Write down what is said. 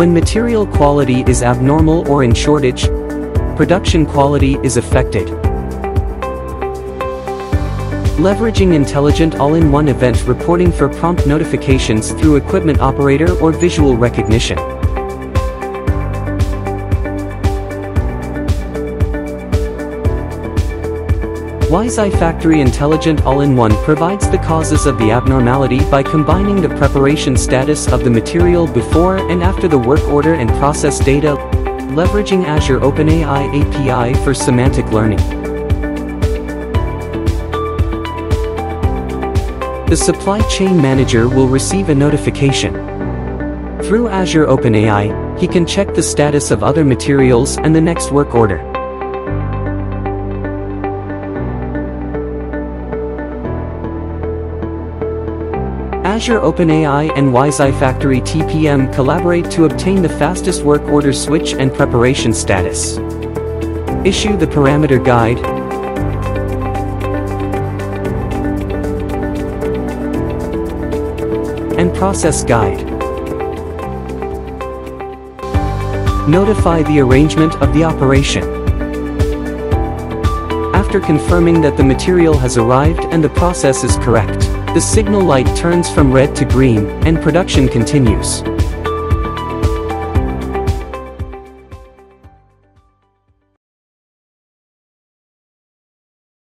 When material quality is abnormal or in shortage, production quality is affected. Leveraging intelligent all-in-one event reporting for prompt notifications through equipment operator or visual recognition. WISE-iFactory Intelligent All-in-One provides the causes of the abnormality by combining the preparation status of the material before and after the work order and process data, leveraging Azure OpenAI API for semantic learning. The supply chain manager will receive a notification. Through Azure OpenAI, he can check the status of other materials and the next work order. Azure OpenAI and WISE-iFactory TPM collaborate to obtain the fastest work order switch and preparation status. Issue the parameter guide. And process guide. Notify the arrangement of the operation. After confirming that the material has arrived and the process is correct, the signal light turns from red to green, and production continues.